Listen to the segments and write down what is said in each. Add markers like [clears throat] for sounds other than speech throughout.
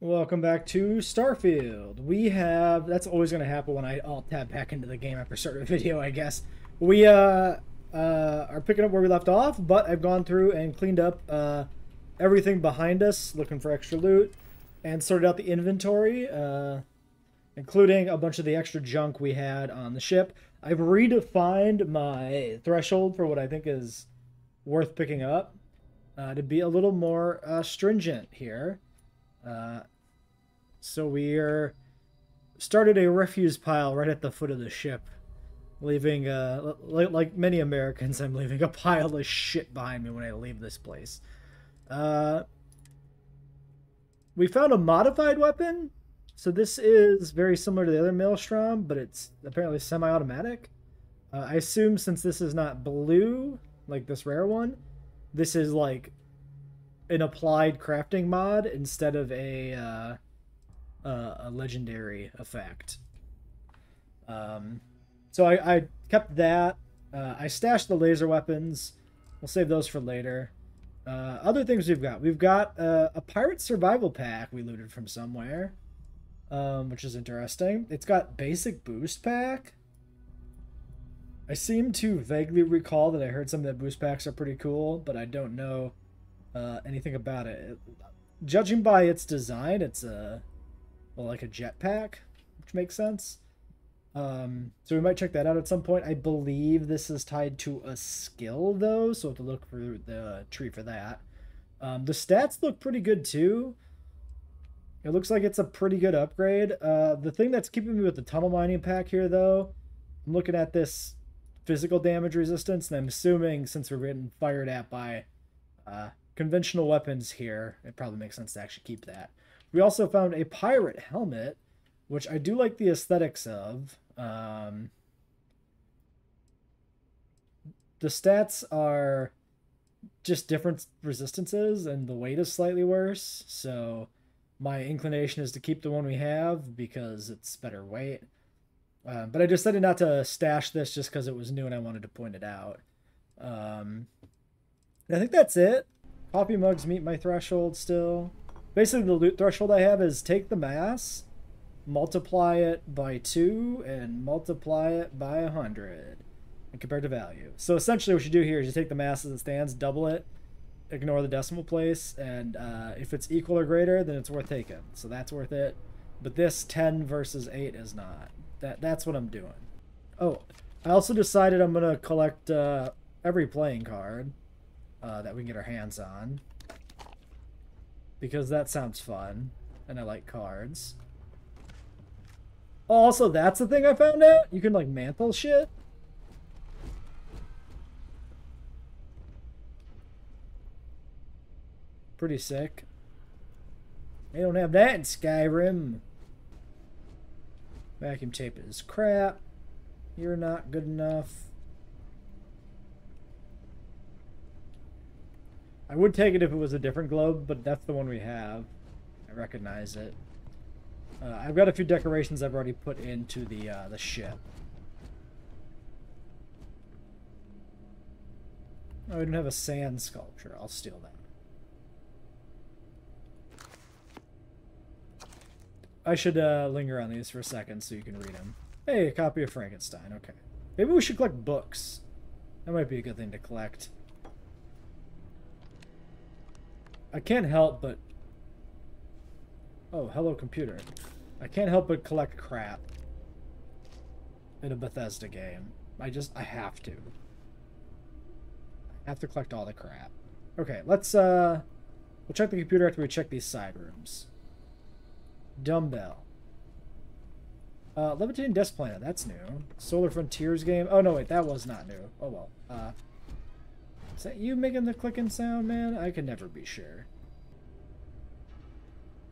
Welcome back to Starfield. We have that's always going to happen when I alt tab back into the game after starting a [laughs] video, I guess. We uh, uh, are picking up where we left off, but I've gone through and cleaned up uh, everything behind us, looking for extra loot, and sorted out the inventory, uh, including a bunch of the extra junk we had on the ship. I've redefined my threshold for what I think is worth picking up uh, to be a little more uh, stringent here. Uh, so we are started a refuse pile right at the foot of the ship, leaving uh, like, like many Americans, I'm leaving a pile of shit behind me when I leave this place. Uh, we found a modified weapon. So this is very similar to the other Maelstrom, but it's apparently semi-automatic. Uh, I assume since this is not blue, like this rare one, this is like an applied crafting mod instead of a uh, uh, a legendary effect. Um, so I, I kept that. Uh, I stashed the laser weapons. We'll save those for later. Uh, other things we've got. We've got uh, a pirate survival pack we looted from somewhere, um, which is interesting. It's got basic boost pack. I seem to vaguely recall that I heard some of the boost packs are pretty cool, but I don't know uh, anything about it. it. Judging by its design, it's a well, like a jetpack, which makes sense. Um, so we might check that out at some point. I believe this is tied to a skill though, so we'll have to look for the tree for that. Um, the stats look pretty good too. It looks like it's a pretty good upgrade. Uh, the thing that's keeping me with the tunnel mining pack here though, I'm looking at this physical damage resistance, and I'm assuming since we're getting fired at by uh, conventional weapons here, it probably makes sense to actually keep that. We also found a pirate helmet, which I do like the aesthetics of. Um, the stats are just different resistances, and the weight is slightly worse. So my inclination is to keep the one we have because it's better weight. Uh, but I decided not to stash this just because it was new and I wanted to point it out. Um, I think that's it. Coffee mugs meet my threshold still. Basically, the loot threshold I have is take the mass, multiply it by 2, and multiply it by a 100 and compare to value. So essentially what you do here is you take the mass as it stands, double it, ignore the decimal place, and uh, if it's equal or greater, then it's worth taking. So that's worth it. But this 10 versus 8 is not. That That's what I'm doing. Oh, I also decided I'm going to collect uh, every playing card uh, that we can get our hands on. Because that sounds fun. And I like cards. Also, that's the thing I found out? You can, like, mantle shit? Pretty sick. They don't have that in Skyrim. Vacuum tape is crap. You're not good enough. I would take it if it was a different globe, but that's the one we have. I recognize it. Uh, I've got a few decorations I've already put into the uh, the ship. Oh, we don't have a sand sculpture. I'll steal that. I should uh, linger on these for a second so you can read them. Hey, a copy of Frankenstein. Okay. Maybe we should collect books. That might be a good thing to collect. I can't help but... Oh, hello computer. I can't help but collect crap in a Bethesda game. I just, I have to. I have to collect all the crap. Okay, let's, uh, we'll check the computer after we check these side rooms. Dumbbell. Uh, Levitating Desk Planet, that's new. Solar Frontiers game. Oh, no, wait, that was not new. Oh, well. Uh, is that you making the clicking sound, man? I can never be sure.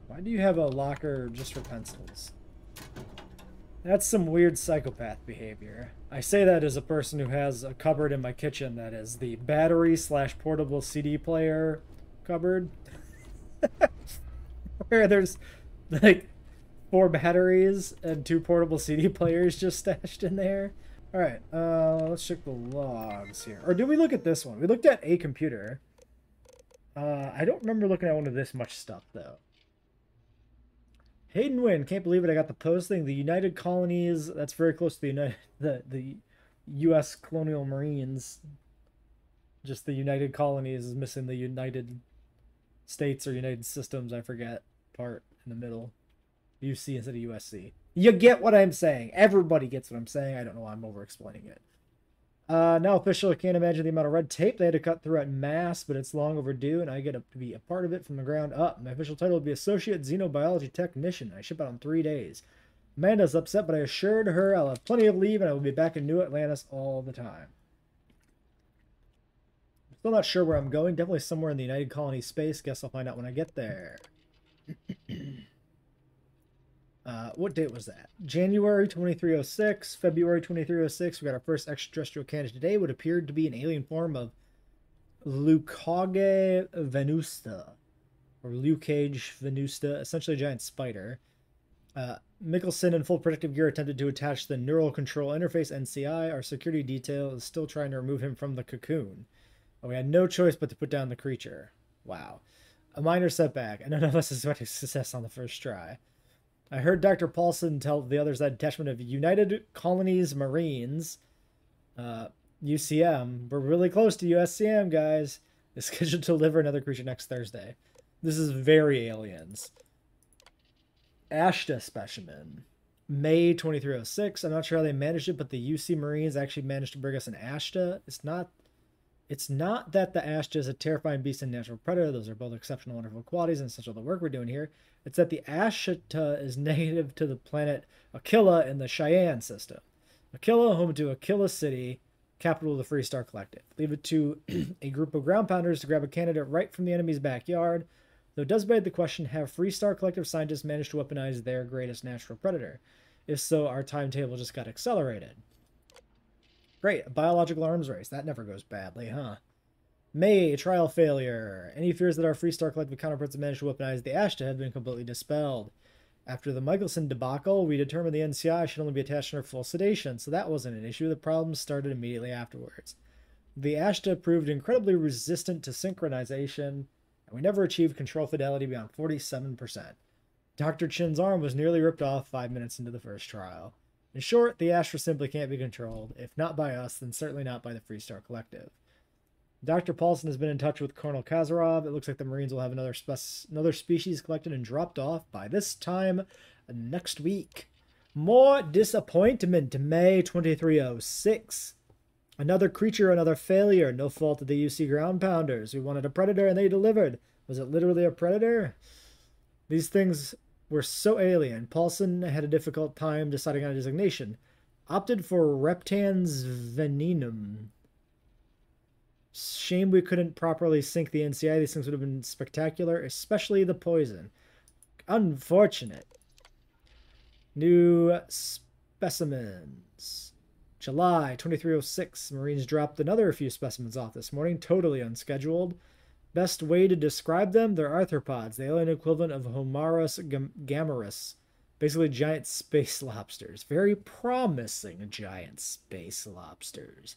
Why do you have a locker just for pencils? That's some weird psychopath behavior. I say that as a person who has a cupboard in my kitchen that is the battery slash portable CD player cupboard. [laughs] Where there's like four batteries and two portable CD players just stashed in there. All right, uh, let's check the logs here. Or did we look at this one? We looked at a computer. Uh, I don't remember looking at one of this much stuff, though. Hayden Wynn, can't believe it. I got the posting. The United Colonies, that's very close to the United, [laughs] the, the U.S. Colonial Marines. Just the United Colonies is missing the United States or United Systems, I forget, part in the middle. UC instead of USC. You get what I'm saying. Everybody gets what I'm saying. I don't know why I'm over explaining it. Uh, now official, I can't imagine the amount of red tape they had to cut through at MAST, but it's long overdue, and I get to be a part of it from the ground up. My official title would be Associate Xenobiology Technician. I ship out in three days. Amanda's upset, but I assured her I'll have plenty of leave and I will be back in New Atlantis all the time. Still not sure where I'm going. Definitely somewhere in the United Colony space. Guess I'll find out when I get there. [clears throat] Uh, what date was that? January 2306, February 2306. We got our first extraterrestrial candidate today. What appeared to be an alien form of Leucauge venusta, or Leucauge venusta, essentially a giant spider. Uh, Michelson in full protective gear attempted to attach the neural control interface NCI. Our security detail is still trying to remove him from the cocoon. we had no choice but to put down the creature. Wow. A minor setback, and none of us expected [laughs] success on the first try. I heard Dr. Paulson tell the others that detachment of United Colonies Marines, uh, UCM, we're really close to USCM, guys, is [laughs] scheduled to deliver another creature next Thursday. This is very aliens. Ashta specimen. May 2306. I'm not sure how they managed it, but the UC Marines actually managed to bring us an Ashta. It's not it's not that the Ashta is a terrifying beast and natural predator. Those are both exceptional, wonderful qualities and essential to the work we're doing here. It's that the Ashta is [laughs] native to the planet Aquila in the Cheyenne system. Aquila, home to Aquila City, capital of the Freestar Collective. Leave it to [clears throat] a group of ground pounders to grab a candidate right from the enemy's backyard. Though it does beg the question have Freestar Collective scientists managed to weaponize their greatest natural predator? If so, our timetable just got accelerated. Great, a biological arms race. That never goes badly, huh? May, trial failure. Any fears that our Freestar Collective counterparts have managed to weaponize the Ashta have been completely dispelled. After the Michelson debacle, we determined the NCI should only be attached under full sedation, so that wasn't an issue. The problems started immediately afterwards. The Ashta proved incredibly resistant to synchronization, and we never achieved control fidelity beyond 47%. Dr. Chin's arm was nearly ripped off five minutes into the first trial. In short, the Ashta simply can't be controlled. If not by us, then certainly not by the Freestar Collective. Dr. Paulson has been in touch with Colonel Kazarov. It looks like the Marines will have another spec- another species collected and dropped off by this time next week. More disappointment. May 2306. Another creature, another failure. No fault of the UC ground pounders. We wanted a predator and they delivered. Was it literally a predator? These things were so alien, Paulson had a difficult time deciding on a designation. Opted for Reptans venenum. Shame we couldn't properly sync the NCI. These things would have been spectacular, especially the poison. Unfortunate. New specimens. July 2306. Marines dropped another few specimens off this morning, totally unscheduled. Best way to describe them, they're arthropods, the alien equivalent of Homarus gammarus. Basically, giant [laughs] space lobsters. Very promising giant space lobsters.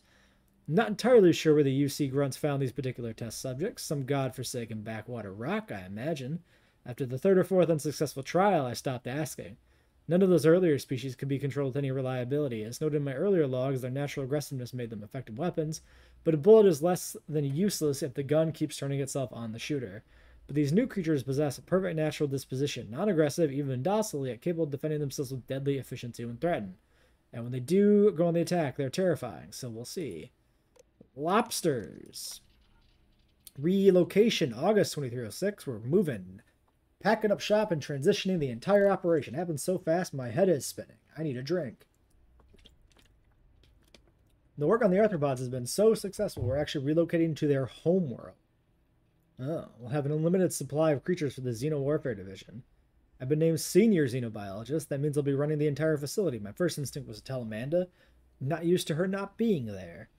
Not entirely sure where the UC grunts found these particular test subjects. Some godforsaken backwater rock, I imagine. After the third or fourth unsuccessful trial, I stopped asking. None of those earlier species could be controlled with any reliability. As noted in my earlier logs, their natural aggressiveness made them effective weapons, but a bullet is less than useless if the gun keeps turning itself on the shooter. But these new creatures possess a perfect natural disposition, non aggressive, even docile, yet capable of defending themselves with deadly efficiency when threatened. And when they do go on the attack, they're terrifying, so we'll see. Lobsters. Relocation, August 2306. We're moving packing up shop and transitioning the entire operation. Happened so fast, my head is spinning. I need a drink. The work on the arthropods has been so successful, we're actually relocating to their home world. Oh, we'll have an unlimited supply of creatures for the Xeno Warfare Division. I've been named Senior Xenobiologist. That means I'll be running the entire facility. My first instinct was to tell Amanda. Not used to her not being there.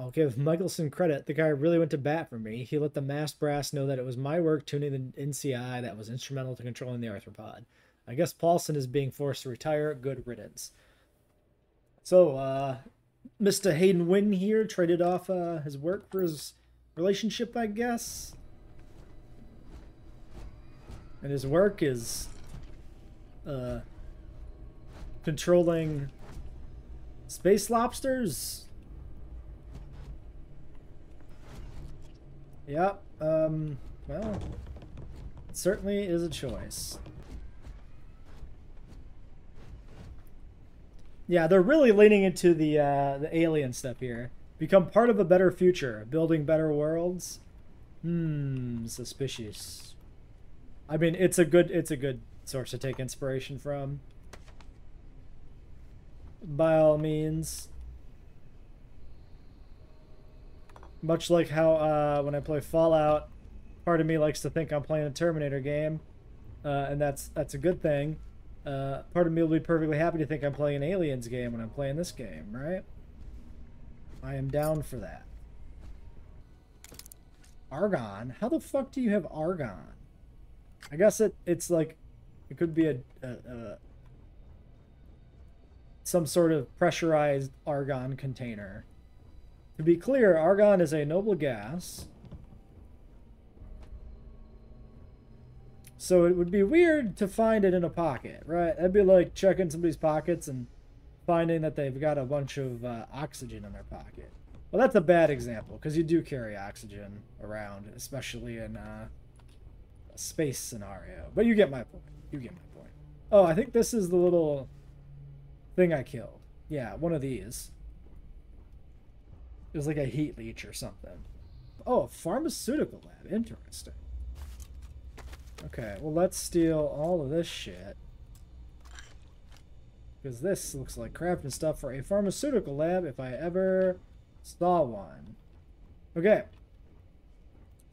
I'll give Michelson credit. The guy really went to bat for me. He let the MAST brass know that it was my work tuning the NCI that was instrumental to controlling the arthropod. I guess Paulson is being forced to retire. Good riddance. So, uh, Mr. Hayden Wynn here traded off uh, his work for his relationship, I guess. And his work is Uh, controlling space lobsters. Yep. Um, well, it certainly is a choice. Yeah, they're really leaning into the uh, the alien stuff here. Become part of a better future, building better worlds. Hmm, suspicious. I mean, it's a good it's a good source to take inspiration from. By all means. Much like how uh, when I play Fallout, part of me likes to think I'm playing a Terminator game, uh, and that's that's a good thing. Uh, part of me will be perfectly happy to think I'm playing an Aliens game when I'm playing this game, right? I am down for that. Argon? How the fuck do you have argon? I guess it it's like it could be a, a, a some sort of pressurized argon container. To be clear, argon is a noble gas. So it would be weird to find it in a pocket, right? That'd be like checking somebody's pockets and finding that they've got a bunch of uh, oxygen in their pocket. Well, that's a bad example because you do carry oxygen around, especially in uh, a space scenario. But you get my point. You get my point. Oh, I think this is the little thing I killed. Yeah, one of these. It was like a heat leech or something. Oh, a pharmaceutical lab. Interesting. Okay, well, let's steal all of this shit. Because this looks like crafting stuff for a pharmaceutical lab if I ever saw one. Okay.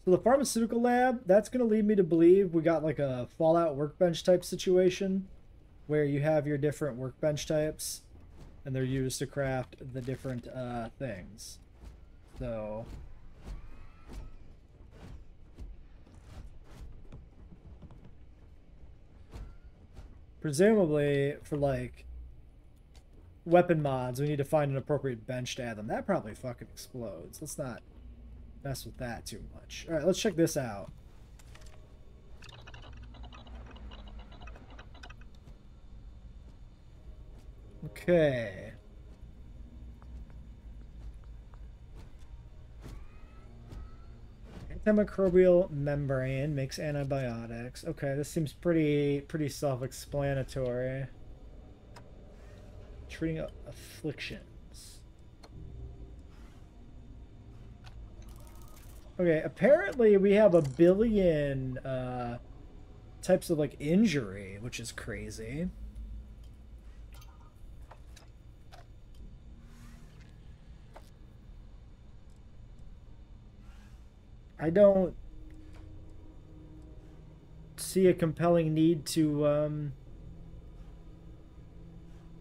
So the pharmaceutical lab, that's going to lead me to believe we got like a Fallout workbench type situation where you have your different workbench types and they're used to craft the different uh, things. So... Presumably for like weapon mods, we need to find an appropriate bench to add them. That probably fucking explodes. Let's not mess with that too much. Alright, let's check this out. Okay. Antimicrobial membrane makes antibiotics. Okay, this seems pretty pretty self-explanatory. Treating afflictions. Okay, apparently we have a billion uh, types of like injury, which is crazy. I don't see a compelling need to um,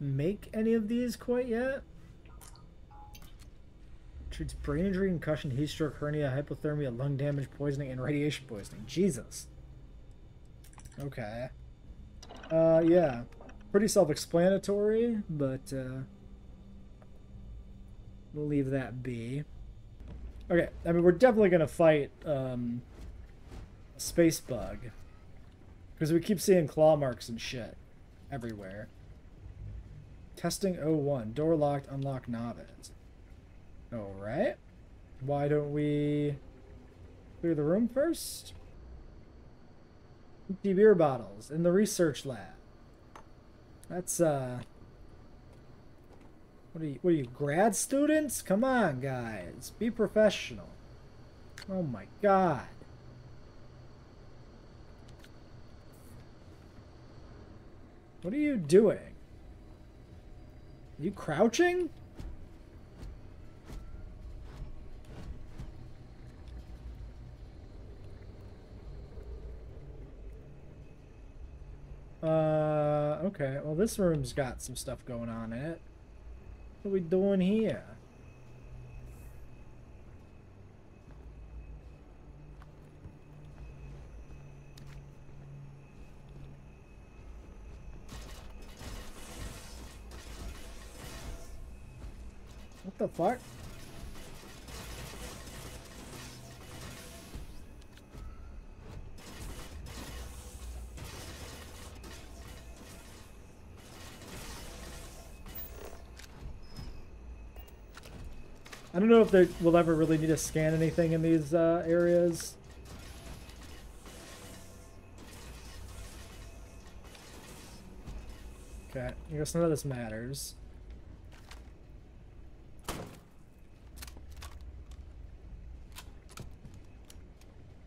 make any of these quite yet. Treats brain injury, concussion, heat stroke, hernia, hypothermia, lung damage, poisoning, and radiation poisoning. Jesus. Okay. Uh, yeah. Pretty self-explanatory, but, uh... We'll leave that be. Okay, I mean, we're definitely gonna fight, um... Space Bug. Because we keep seeing claw marks and shit. Everywhere. Testing 01. Door locked, unlock novice. Alright. Why don't we clear the room first? Empty beer bottles in the research lab. That's, uh... What are you, what are you, grad students? Come on, guys. Be professional. Oh my god. What are you doing? Are you crouching? Uh, okay. Well, this room's got some stuff going on in it. What are we doing here? What the fuck? I don't know if they will ever really need to scan anything in these uh, areas. Okay, I guess none of this matters. I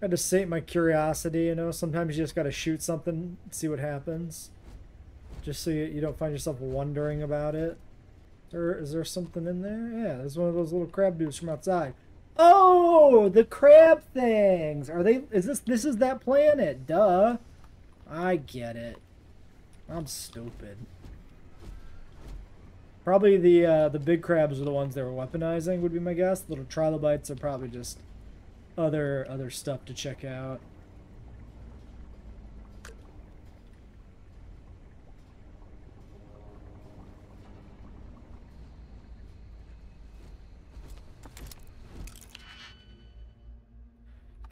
had to sate my curiosity, you know. Sometimes you just gotta shoot something, see what happens. Just so you, you don't find yourself wondering about it. Or is there something in there? Yeah, there's one of those little crab dudes from outside. Oh, the crab things. Are they? Is this? This is that planet? Duh. I get it. I'm stupid. Probably the uh, the big crabs are the ones they were weaponizing. Would be my guess. Little trilobites are probably just other other stuff to check out.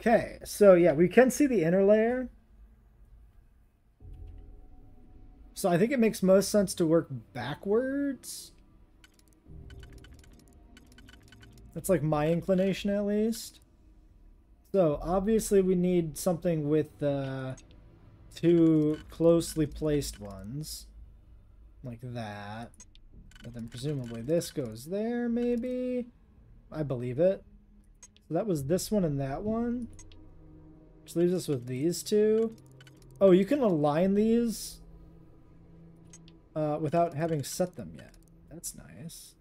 Okay, so yeah, we can see the inner layer. So I think it makes most sense to work backwards. That's like my inclination at least. So obviously we need something with uh, two closely placed ones. Like that. And then presumably this goes there, maybe? I believe it. So that was this one and that one. Which leaves us with these two. Oh, you can align these uh, without having set them yet. That's nice.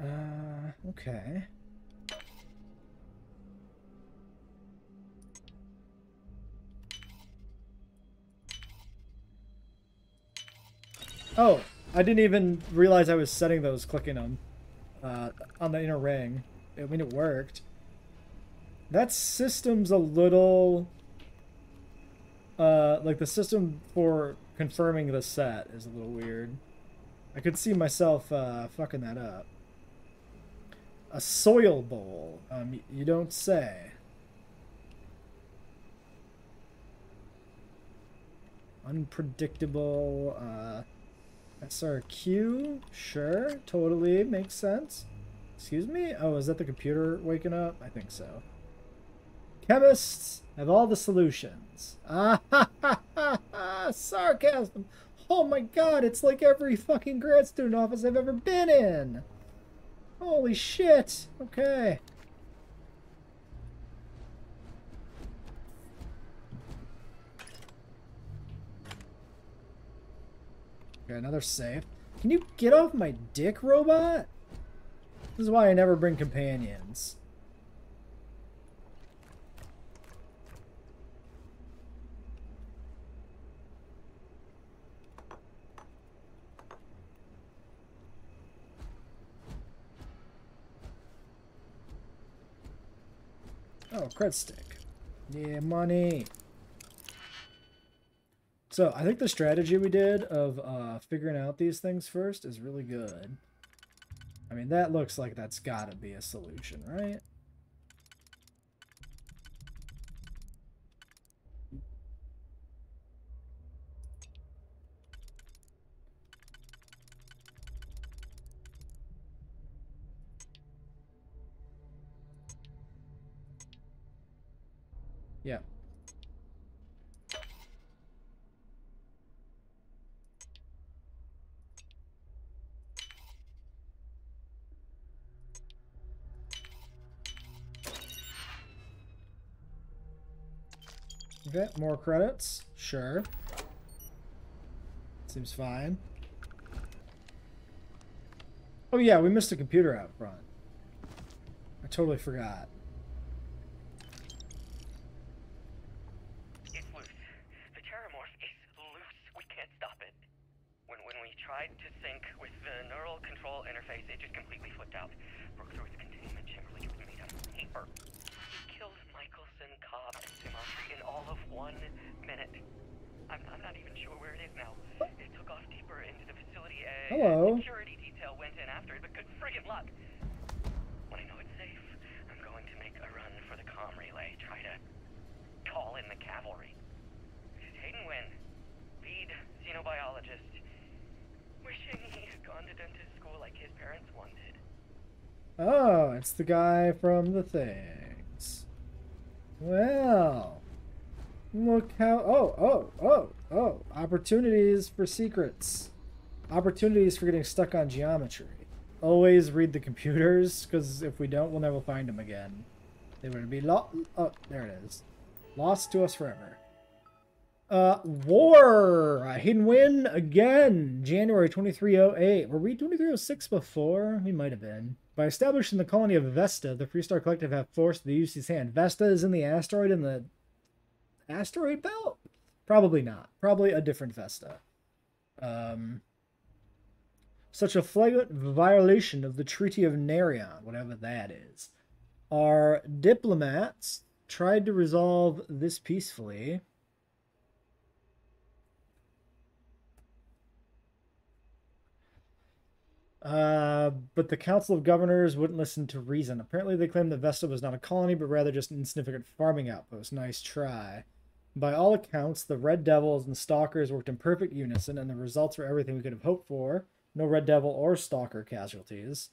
Uh, okay. Oh, I didn't even realize I was setting those, clicking them uh, on the inner ring. I mean, it worked. That system's a little... Uh, like, the system for confirming the set is a little weird. I could see myself uh, fucking that up. A soil bowl. Um, you don't say. Unpredictable, uh... SRQ? Sure, totally makes sense. Excuse me? Oh, is that the computer waking up? I think so. Chemists have all the solutions. Ah ha ha ha ha! Sarcasm! Oh my god, it's like every fucking grad student office I've ever been in! Holy shit! Okay. Okay, another save. Can you get off my dick, robot? This is why I never bring companions. Oh, cred stick. Yeah, money. So I think the strategy we did of uh, figuring out these things first is really good. I mean, that looks like that's got to be a solution, right? Yeah. Okay, more credits. Sure. Seems fine. Oh yeah, we missed a computer out front. I totally forgot. parents wanted. Oh, it's the guy from the things. Well, look how. Oh, oh, oh, oh. Opportunities for secrets. Opportunities for getting stuck on geometry. Always read the computers, because if we don't, we'll never find them again. They would be lost. Oh, there it is. Lost to us forever. Uh, War! Uh, Hayden Wynn again, January 2308. Were we 2306 before? We might have been. By establishing the colony of Vesta, the Freestar Collective have forced the UC's hand. Vesta is in the asteroid in the asteroid belt? Probably not. Probably a different Vesta. Um, such a flagrant violation of the Treaty of Narion, whatever that is. Our diplomats tried to resolve this peacefully. Uh, but the Council of Governors wouldn't listen to reason. Apparently, they claimed that Vesta was not a colony, but rather just an insignificant farming outpost. Nice try. By all accounts, the Red Devils and the Stalkers worked in perfect unison, and the results were everything we could have hoped for. No Red Devil or Stalker casualties.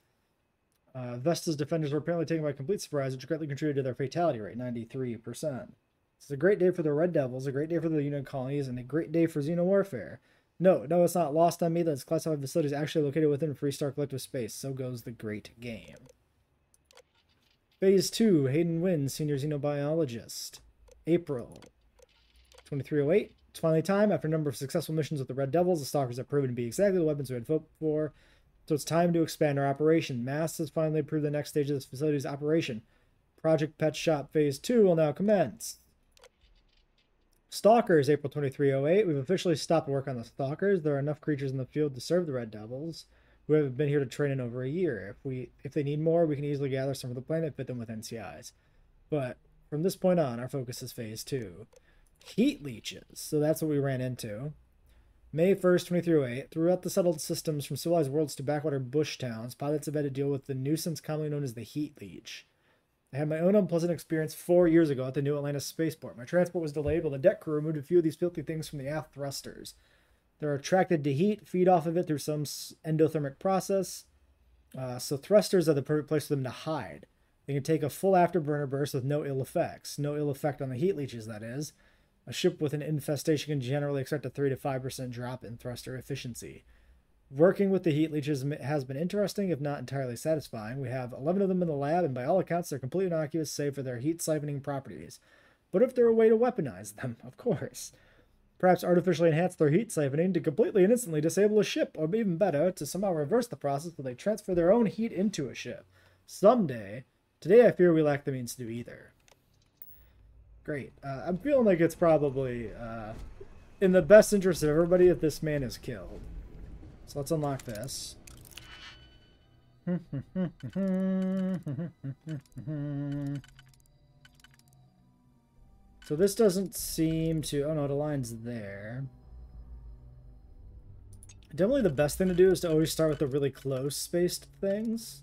Uh, Vesta's defenders were apparently taken by complete surprise, which greatly contributed to their fatality rate, 93%. It's a great day for the Red Devils, a great day for the Unit colonies, and a great day for Xeno warfare. No, no, it's not lost on me that its classified facility is actually located within Freestar Collective space. So goes the great game. Phase 2, Hayden Wynn, Senior Xenobiologist. April 2308. It's finally time. After a number of successful missions with the Red Devils, the Stalkers have proven to be exactly the weapons we had hoped for. So it's time to expand our operation. MAST has finally approved the next stage of this facility's operation. Project Pet Shop Phase 2 will now commence. Stalkers, April 2308. We've officially stopped work on the Stalkers. There are enough creatures in the field to serve the Red Devils, who have been here to train in over a year. If we if they need more, we can easily gather some of the planet, fit them with NCIs. But from this point on, our focus is phase two. Heat leeches. So that's what we ran into. May 1st, 2308. Throughout the settled systems from civilized worlds to backwater bush towns, pilots have had to deal with the nuisance commonly known as the heat leech. I had my own unpleasant experience four years ago at the New Atlantis spaceport. My transport was delayed while the deck crew removed a few of these filthy things from the aft thrusters. They're attracted to heat, feed off of it through some endothermic process. Uh, so thrusters are the perfect place for them to hide. They can take a full afterburner burst with no ill effects. No ill effect on the heat leeches, that is. A ship with an infestation can generally expect a 3 to 5% drop in thruster efficiency. Working with the heat leeches has been interesting, if not entirely satisfying. We have 11 of them in the lab, and by all accounts, they're completely innocuous save for their heat siphoning properties. But if there a way to weaponize them, [laughs] of course. Perhaps artificially enhance their heat siphoning to completely and instantly disable a ship, or even better, to somehow reverse the process where they transfer their own heat into a ship. Someday. Today I fear we lack the means to do either. Great. Uh, I'm feeling like it's probably uh, in the best interest of everybody if this man is killed. So let's unlock this. so this doesn't seem to... Oh no, the line's there. Definitely the best thing to do is to always start with the really close spaced things.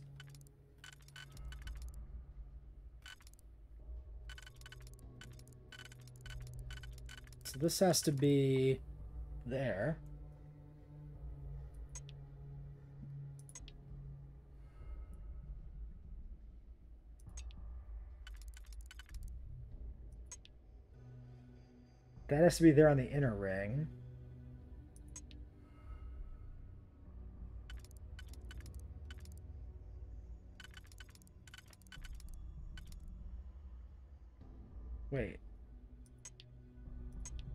So this has to be there. That has to be there on the inner ring. Wait.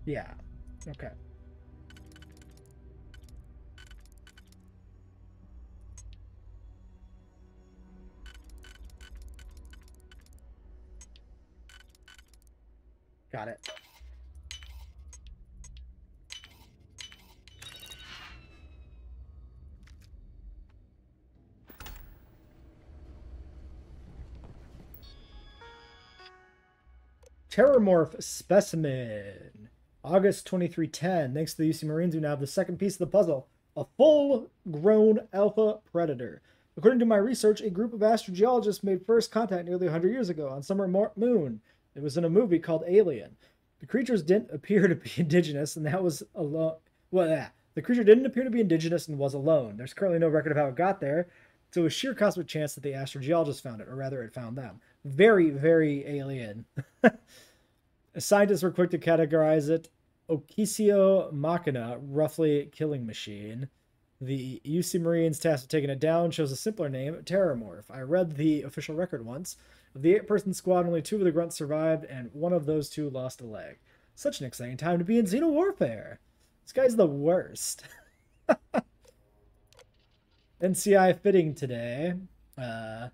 Yeah. Okay. Got it. Terrormorph Specimen. August 2310. Thanks to the UC Marines, we now have the second piece of the puzzle a full grown alpha predator. According to my research, a group of astrogeologists made first contact nearly 100 years ago on Summer Moon. It was in a movie called Alien. The creatures didn't appear to be [laughs] indigenous, and that was alone. Well, yeah, the creature didn't appear to be indigenous and was alone. There's currently no record of how it got there, So it was sheer cosmic chance that the astrogeologist found it, or rather, it found them. Very, very alien. [laughs] Scientists were quick to categorize it Okisio Machina, roughly killing machine. The UC Marines tasked with taking it down chose a simpler name, Terrormorph. I read the official record once. Of the eight person squad, only two of the grunts survived, and one of those two lost a leg. Such an exciting time to be in Xeno Warfare. This guy's the worst. [laughs] NCI fitting today. Uh,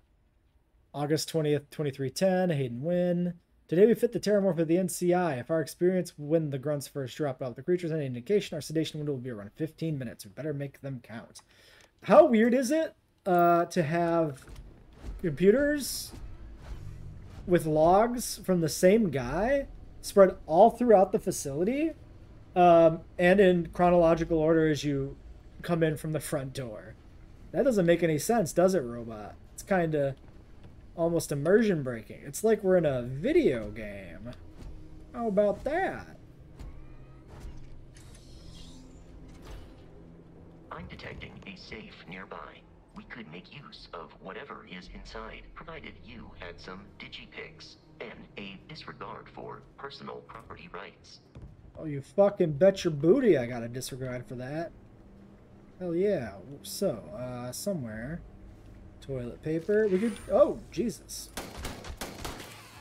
August 20th, 2310, Hayden Wynn. Today we fit the Terrormorph of the NCI. If our experience when the grunts first dropped off the creatures any indication, our sedation window will be around 15 minutes. We better make them count. How weird is it uh, to have computers with logs from the same guy spread all throughout the facility um, and in chronological order as you come in from the front door? That doesn't make any sense, does it, robot? It's kind of almost immersion breaking. It's like we're in a video game. How about that? I'm detecting a safe nearby. We could make use of whatever is inside, provided you had some digipicks and a disregard for personal property rights. Oh, you fucking bet your booty I got a disregard for that. Hell yeah. So, uh, somewhere. Toilet paper. We could... Oh, Jesus.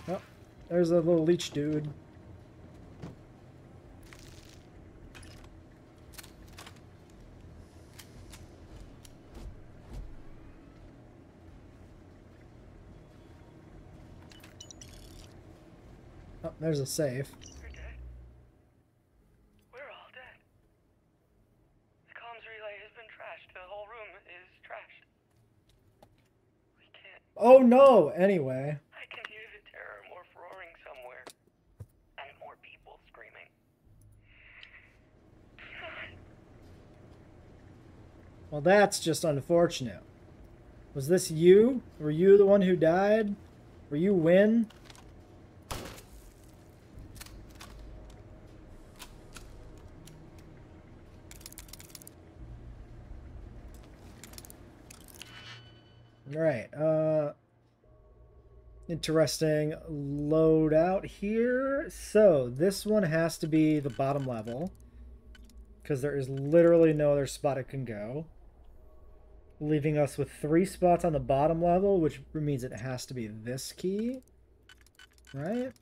Oh, there's a little leech dude. Oh, there's a safe. We're dead. We're all dead. The comms relay has been trashed. The whole room is trashed. We can't. Oh! Anyway. I can hear the Terrormorph roaring somewhere. And more people screaming. Well, that's just unfortunate. Was this you? Were you the one who died? Were you Wynn? Right. Uh interesting loadout here. So, this one has to be the bottom level because there is literally no other spot it can go. Leaving us with three spots on the bottom level, which means it has to be this key. Right?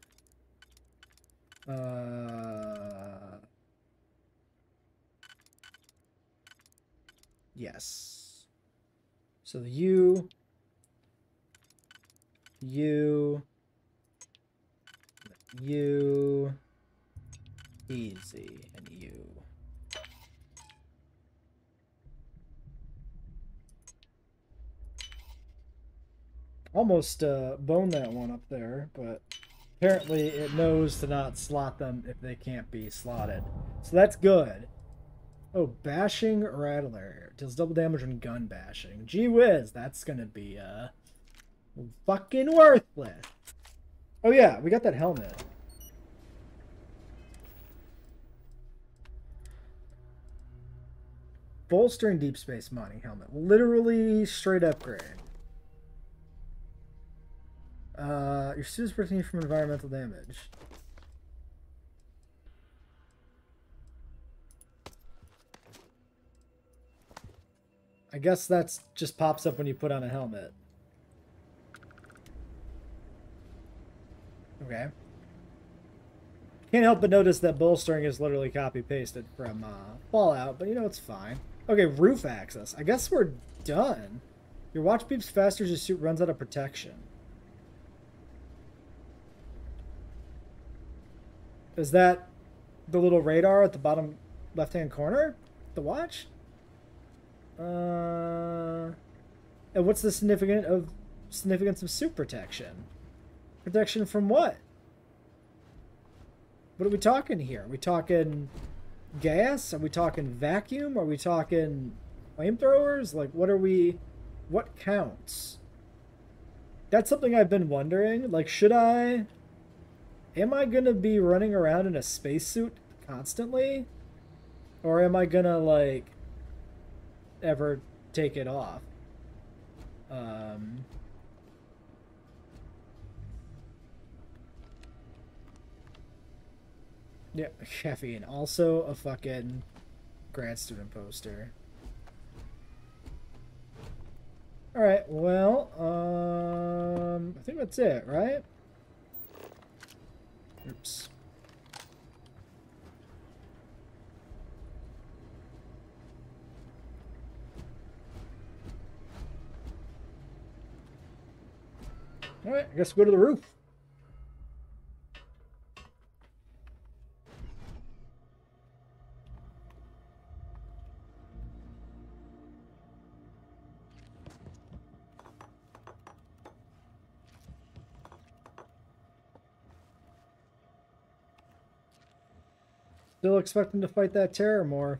Uh, yes. So the U, U, U, easy, and U. Almost uh, boned that one up there, but apparently it knows to not slot them if they can't be slotted. So that's good. Oh, bashing rattler deals double damage when gun bashing. Gee whiz, that's gonna be uh fucking worthless. Oh yeah, we got that helmet. Bolstering deep space mining helmet. Literally straight upgrade. Uh, your suit is protecting you from environmental damage. I guess that's just pops up when you put on a helmet. Okay. Can't help but notice that bolstering is literally copy pasted from uh, Fallout, but you know it's fine. Okay, roof access. I guess we're done. Your watch beeps faster as your suit runs out of protection. Is that the little radar at the bottom left-hand corner? The watch? Uh, and what's the significant of significance of suit protection? Protection from what? What are we talking here? Are we talking gas? Are we talking vacuum? Are we talking flamethrowers? Like, what are we... What counts? That's something I've been wondering. Like, should I... Am I going to be running around in a spacesuit constantly? Or am I going to, like, ever take it off? Um, yeah, caffeine. Also a fucking grad student poster. All right. Well, um, I think that's it, right? Oops. All right, I guess we'll go to the roof. Still expecting to fight that Terrormorph.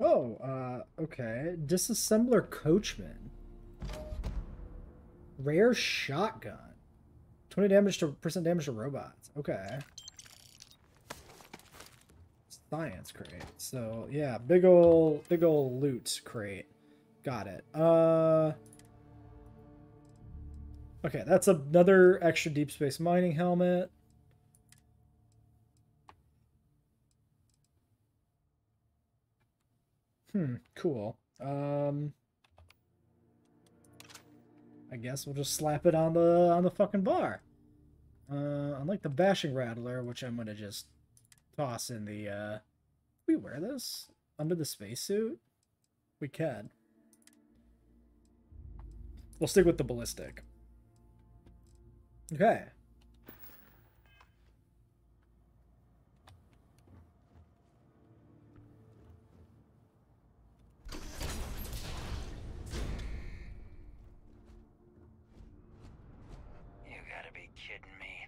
Oh, uh, okay. Disassembler Coachman. Rare shotgun. 20 damage to percent damage to robots. Okay. Science crate. So yeah, big ol' big ol' loot crate. Got it. Uh Okay, that's another extra deep space mining helmet. Hmm, cool. Um I guess we'll just slap it on the on the fucking bar. Uh, unlike the bashing rattler, which I'm gonna just toss in the. Uh, we wear this under the spacesuit. We can. We'll stick with the ballistic. Okay. You gotta be kidding me.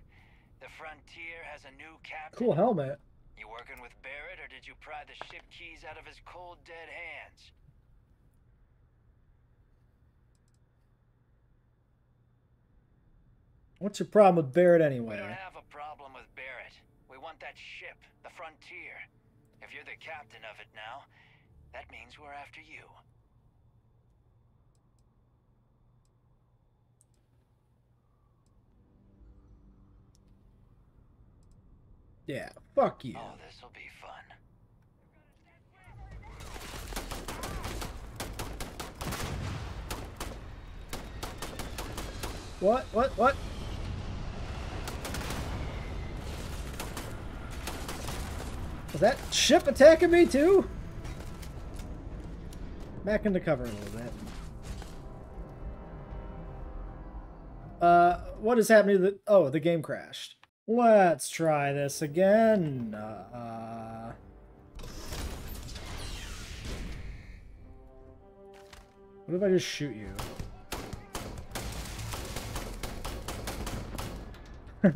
The Frontier has a new captain. Cool helmet. You working with Barrett, or did you pry the ship keys out of his cold, dead hands? What's your problem with Barrett anyway? We don't have a problem with Barrett. We want that ship, the Frontier. If you're the captain of it now, that means we're after you. Yeah, fuck you. Oh, this'll be fun. What? What? What? Was that ship attacking me too? Back into cover a little bit. Uh, what is happening to the... Oh, the game crashed. Let's try this again. Uh... What if I just shoot you? [laughs]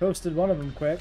Posted one of them quick.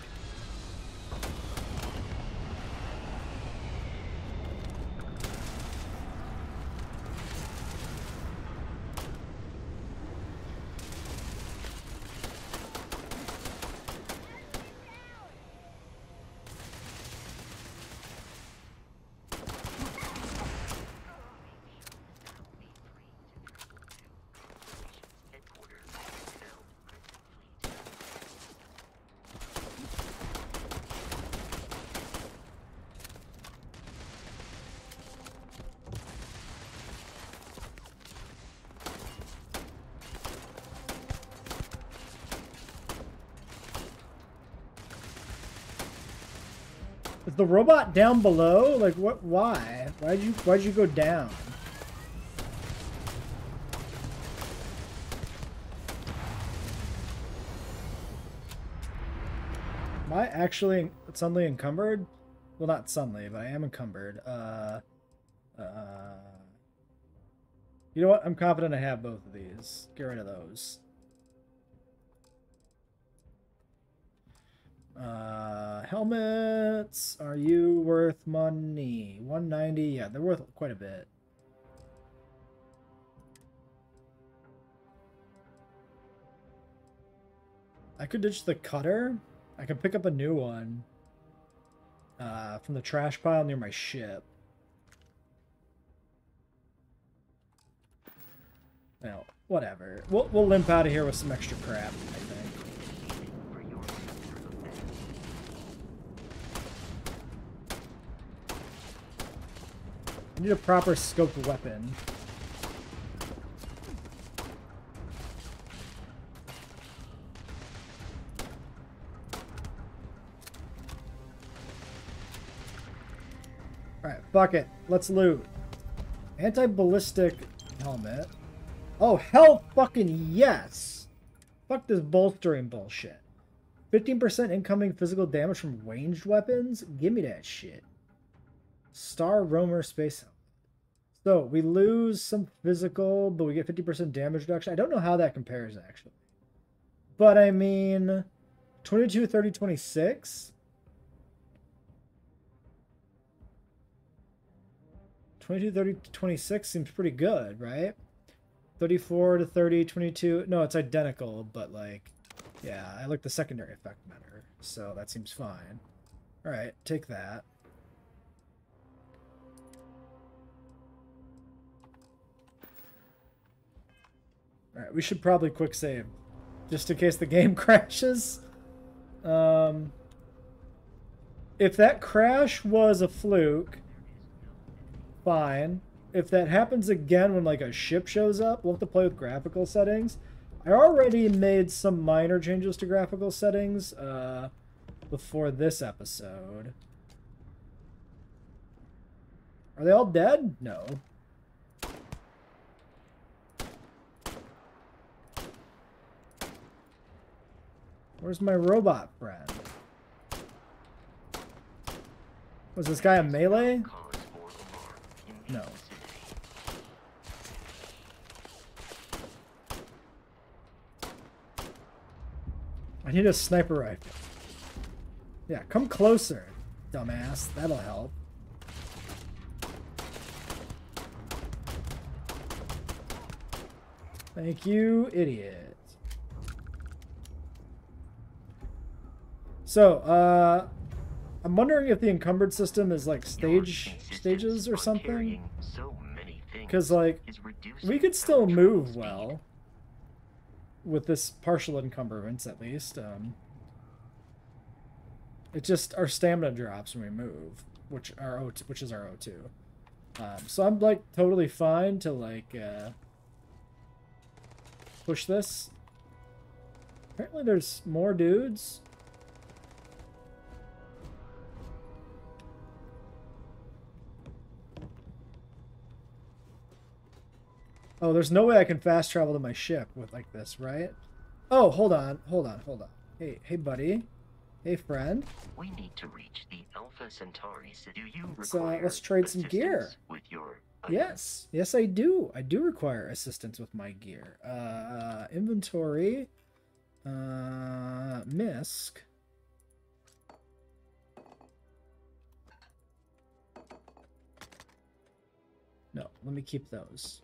Robot down below? Like what? Why? Why'd you? Why'd you go down? Am I actually suddenly encumbered? Well, not suddenly, but I am encumbered. Uh, uh. You know what? I'm confident I have both of these. Get rid of those. Uh, helmets. Are you worth money? 190. Yeah, they're worth quite a bit. I could ditch the cutter. I could pick up a new one uh, from the trash pile near my ship. Well, whatever. We'll, we'll limp out of here with some extra crap, I think. For your master of that. I need a proper scoped weapon. Alright, fuck it. Let's loot. Anti-ballistic helmet. Oh, hell fucking yes! Fuck this bolstering bullshit. 15% incoming physical damage from ranged weapons? Give me that shit. Star Roamer Space So we lose some physical, but we get 50% damage reduction. I don't know how that compares actually. But I mean 22, 30, 26. 22, 30, 26 seems pretty good, right? 34 to 30, 22. No, it's identical, but like, yeah, I like the secondary effect better. So that seems fine. All right, take that. All right, we should probably quick save, just in case the game [laughs] crashes. Um, if that crash was a fluke, fine. If that happens again when like a ship shows up, we'll have to play with graphical settings. I already made some minor changes to graphical settings uh, before this episode. Are they all dead? No. Where's my robot friend? Was this guy a melee? No. I need a sniper rifle. Yeah, come closer, dumbass. That'll help. Thank you, idiot. So, uh, I'm wondering if the encumbered system is like stage stages or something. So Because like we could still move well with this partial encumbrance at least um it just our stamina drops when we move which our O2, which is our O2 um so I'm like totally fine to like uh push this. Apparently there's more dudes Oh, there's no way I can fast travel to my ship with like this, right? Oh, hold on, hold on, hold on. Hey, hey, buddy. Hey, friend. We need to reach the Alpha Centauri. So do you Let's, uh, let's trade some gear. With your? Yes, yes, I do. I do require assistance with my gear. Uh, inventory. Uh, misc. No, let me keep those.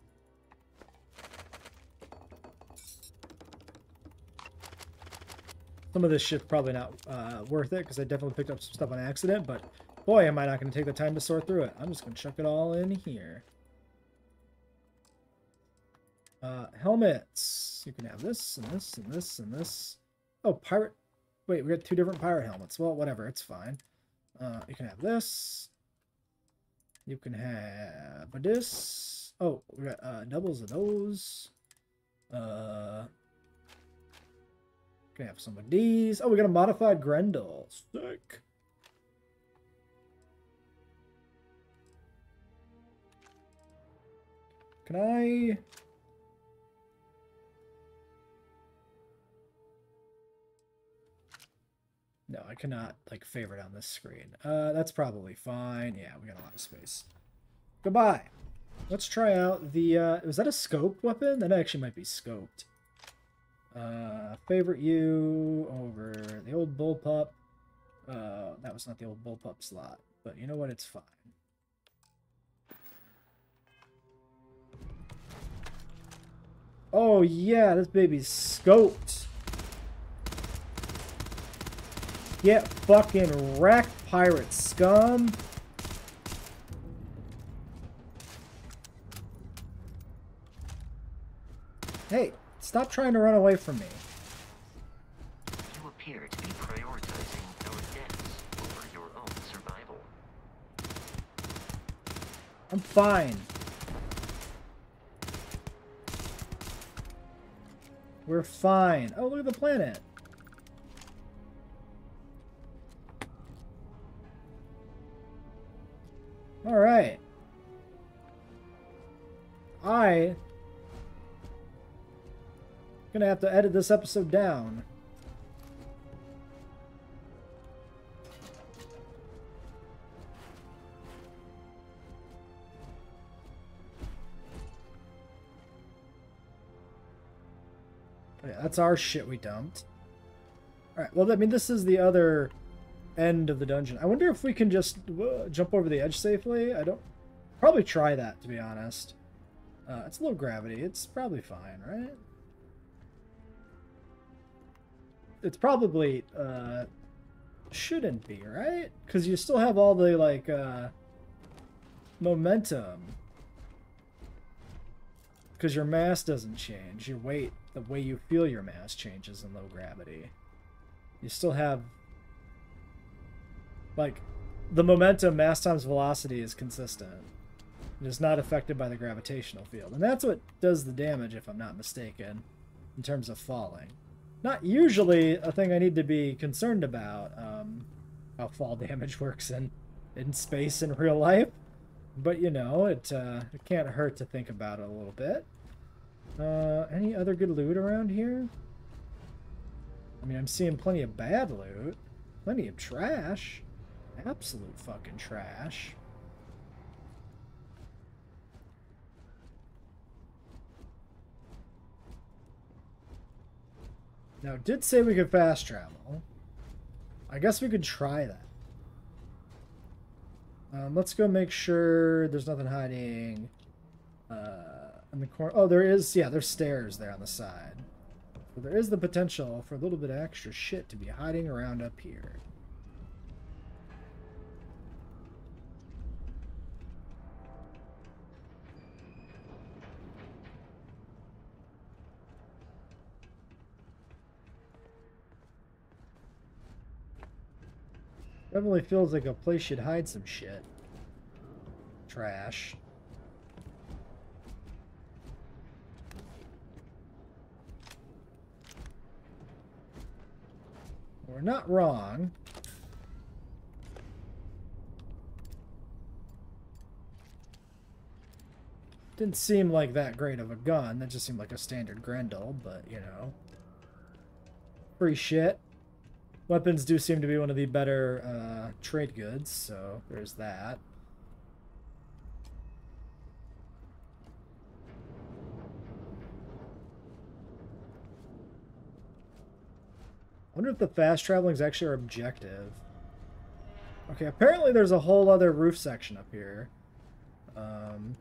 Some of this shit's probably not uh, worth it because I definitely picked up some stuff on accident, but boy, am I not going to take the time to sort through it. I'm just going to chuck it all in here. Uh, helmets. You can have this and this and this and this. Oh, pirate. Wait, we got two different pirate helmets. Well, whatever. It's fine. Uh, you can have this. You can have this. Oh, we got uh, doubles of those. Uh, can have some of these. Oh, we got a modified Grendel. Sick. Can I? No, I cannot like favorite on this screen. Uh, that's probably fine. Yeah, we got a lot of space. Goodbye. Let's try out the. Uh, was that a scope weapon? That actually might be scoped. Uh, favorite you over the old bullpup. Uh, that was not the old bullpup slot, but you know what? It's fine. Oh yeah, this baby's scoped. Get fucking wrecked, pirate scum. Hey, stop trying to run away from me. You appear to be prioritizing our deaths over your own survival. I'm fine. We're fine. Oh, look at the planet. All right. I gonna have to edit this episode down. Yeah, that's our shit we dumped. Alright, well, I mean, this is the other end of the dungeon. I wonder if we can just uh, jump over the edge safely. I don't... Probably try that, to be honest. Uh, it's low gravity. It's probably fine, right? It's probably, uh... Shouldn't be, right? Because you still have all the, like, uh... Momentum. Because your mass doesn't change. Your weight, the way you feel your mass changes in low gravity. You still have like the momentum mass times velocity is consistent. It is not affected by the gravitational field. And that's what does the damage, if I'm not mistaken, in terms of falling. Not usually a thing I need to be concerned about, um, how fall [laughs] damage works in, in space in real life. But, you know, it, uh, it can't hurt to think about it a little bit. Uh, any other good loot around here? I mean, I'm seeing plenty of bad loot. Plenty of trash. Absolute fucking trash. Now, did say we could fast travel. I guess we could try that. Um, let's go make sure there's nothing hiding uh, in the corner. Oh, there is. Yeah, there's stairs there on the side. So there is the potential for a little bit of extra shit to be hiding around up here. Definitely feels like a place should hide some shit. Trash. We're not wrong. Didn't seem like that great of a gun. That just seemed like a standard Grendel, but, you know. Free shit. Weapons do seem to be one of the better uh, trade goods, so there's that. I wonder if the fast traveling is actually our objective. Okay, apparently there's a whole other roof section up here. Um,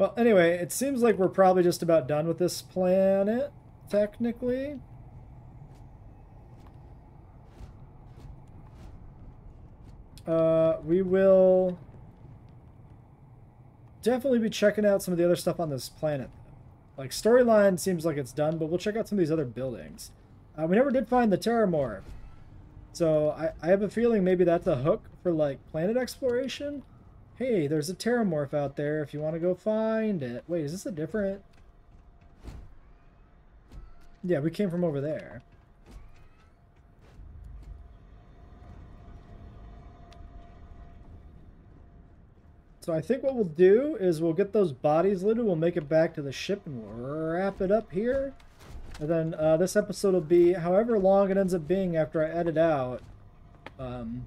Well, anyway, it seems like we're probably just about done with this planet, technically. Uh, we will definitely be checking out some of the other stuff on this planet. Like, storyline seems like it's done, but we'll check out some of these other buildings. Uh, we never did find the Terrormorph. So, I, I have a feeling maybe that's a hook for, like, planet exploration? Hey, there's a Terrormorph out there if you want to go find it. Wait, is this a different... Yeah, we came from over there. So I think what we'll do is we'll get those bodies looted, we'll make it back to the ship, and we'll wrap it up here. And then uh, this episode will be however long it ends up being after I edit out um,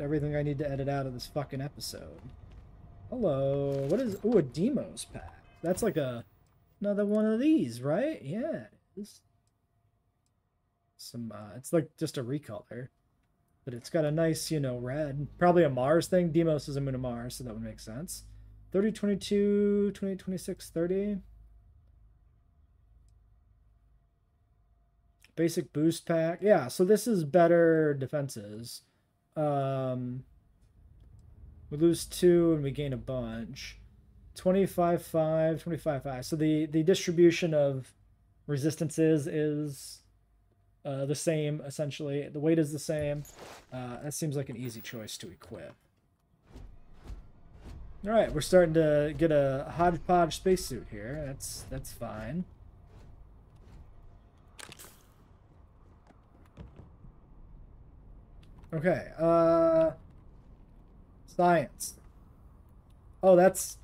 everything I need to edit out of this fucking episode. Hello. What is... Ooh, a Deimos pack. That's like a... Another one of these, right? Yeah. It's some, uh, it's like just a recolor. But it's got a nice, you know, red. Probably a Mars thing. Deimos is a moon of Mars, so that would make sense. 30, 22, 20, 26, 30. Basic boost pack. Yeah, so this is better defenses. Um, we lose two and we gain a bunch. 25 5 25 5 so the the distribution of resistances is uh, the same essentially. The weight is the same. Uh, that seems like an easy choice to equip. All right we're starting to get a hodgepodge spacesuit here. That's that's fine. Okay uh science oh that's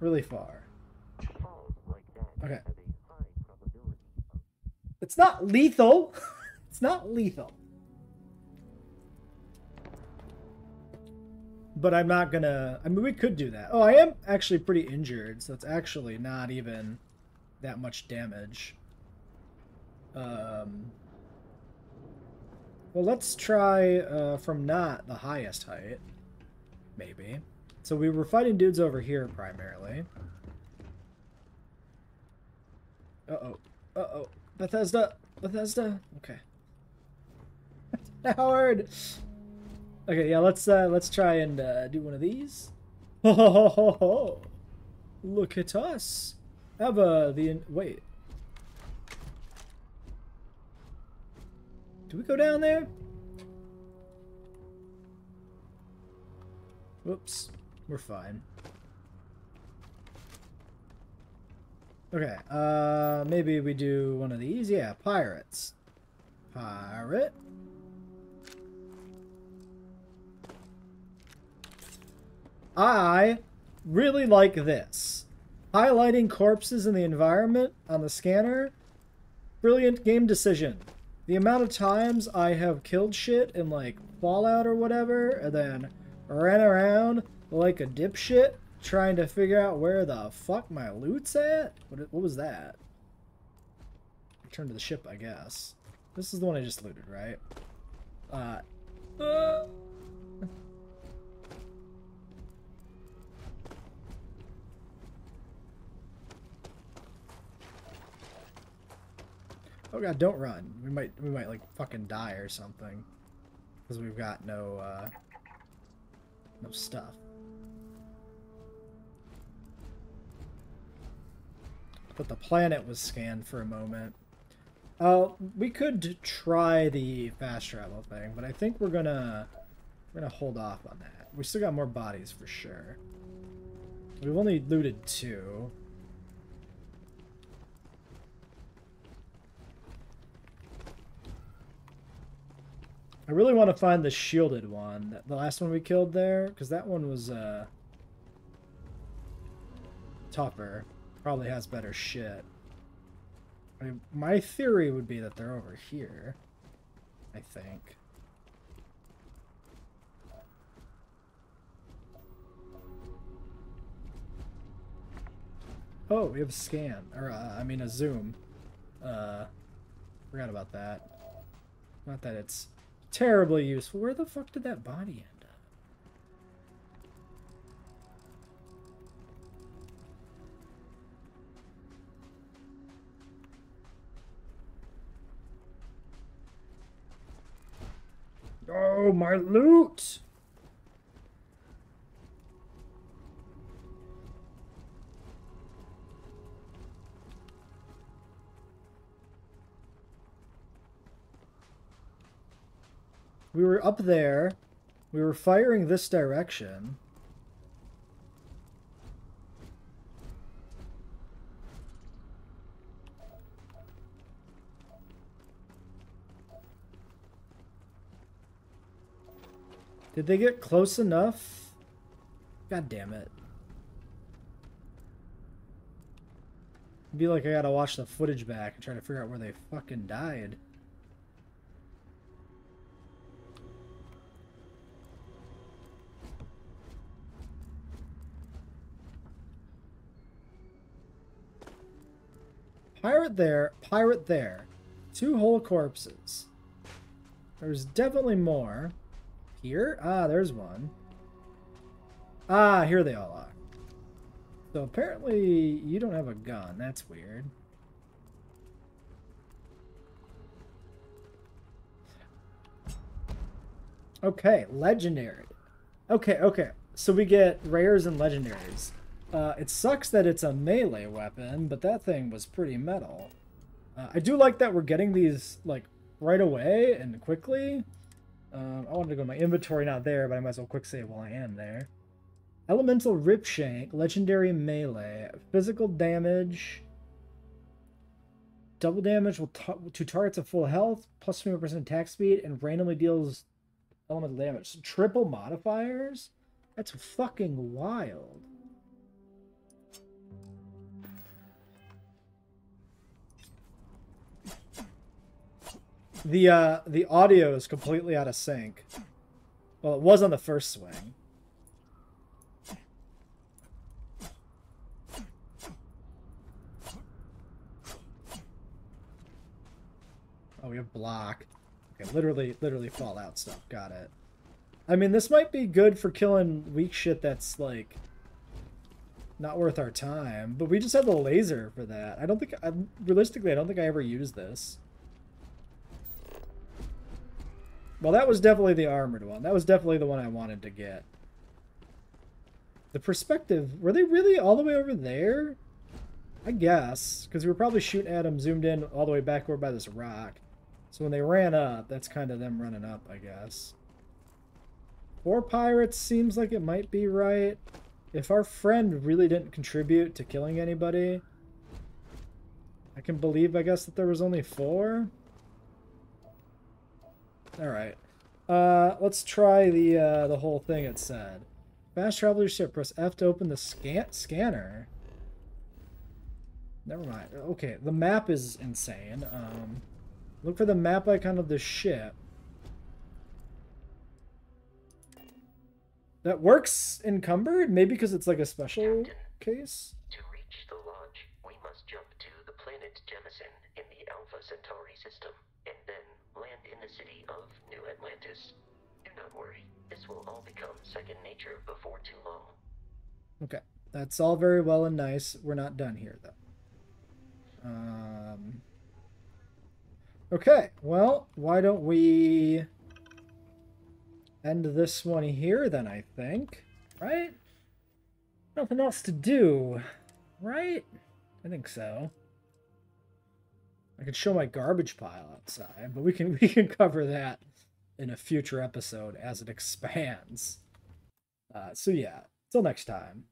really far. Okay. It's not lethal. [laughs] it's not lethal. But I'm not gonna... I mean, we could do that. Oh, I am actually pretty injured, so it's actually not even that much damage. Um... Well, let's try uh, from not the highest height. Maybe. So we were fighting dudes over here primarily. Uh-oh. Uh-oh. Bethesda! Bethesda! Okay. [laughs] Howard! Okay, yeah, let's uh let's try and uh, do one of these. Ho ho ho ho ho! Look at us! Eva, the wait. Do we go down there? Whoops. We're fine. Okay, uh, maybe we do one of these. Yeah, pirates. Pirate. I really like this. Highlighting corpses in the environment on the scanner. Brilliant game decision. The amount of times I have killed shit in like Fallout or whatever, and then ran around like a dipshit trying to figure out where the fuck my loot's at? What, what was that? Return to the ship, I guess. This is the one I just looted, right? Uh, uh. Oh god, don't run. We might we might like fucking die or something. Because we've got no uh no stuff. but the planet was scanned for a moment. Uh, we could try the fast travel thing, but I think we're gonna we're gonna hold off on that. We still got more bodies for sure. We've only looted two. I really want to find the shielded one, the last one we killed there, because that one was uh, tougher probably has better shit. I mean, my theory would be that they're over here. I think. Oh, we have a scan. Or, uh, I mean a zoom. Uh, forgot about that. Not that it's terribly useful. Where the fuck did that body end? Up? Oh, my loot! We were up there. We were firing this direction. Did they get close enough? God damn it. It'd be like I gotta watch the footage back and try to figure out where they fucking died. Pirate there, pirate there. Two whole corpses. There's definitely more. Here? Ah, there's one. Ah, here they all are. So apparently you don't have a gun. That's weird. Okay, legendary. Okay, okay. So we get rares and legendaries. Uh, it sucks that it's a melee weapon, but that thing was pretty metal. Uh, I do like that we're getting these like right away and quickly. Um, I wanted to go to my inventory, not there, but I might as well quick save while I am there. Elemental Ripshank, Legendary Melee, Physical Damage, Double damage will to targets at full health, plus 20% attack speed, and randomly deals elemental damage. Triple modifiers? That's fucking wild. The uh the audio is completely out of sync. Well, it was on the first swing. Oh, we have block. Okay, literally, literally Fallout stuff. Got it. I mean, this might be good for killing weak shit that's, like, not worth our time. But we just have the laser for that. I don't think, I, realistically, I don't think I ever used this. Well, that was definitely the armored one. That was definitely the one I wanted to get. The perspective, were they really all the way over there? I guess, because we were probably shooting at them zoomed in all the way back over by this rock. So when they ran up, that's kind of them running up, I guess. Four pirates seems like it might be right. If our friend really didn't contribute to killing anybody, I can believe, I guess, that there was only four. Alright. Uh, let's try the, uh, the whole thing it said. Fast traveler ship, press F to open the scan scanner. Never mind. Okay, the map is insane. Um... Look for the map icon of the ship. That works encumbered? Maybe because it's like a special Captain, case? To reach the lodge, we must jump to the planet Jemison in the Alpha Centauri system, and then land in the city of New Atlantis. Do not worry, this will all become second nature before too long. Okay, that's all very well and nice. We're not done here, though. Um... Okay, well, why don't we end this one here then, I think. Right? Nothing else to do, right? I think so. I could show my garbage pile outside, but we can [laughs] we can cover that in a future episode as it expands. Uh, so yeah, till next time.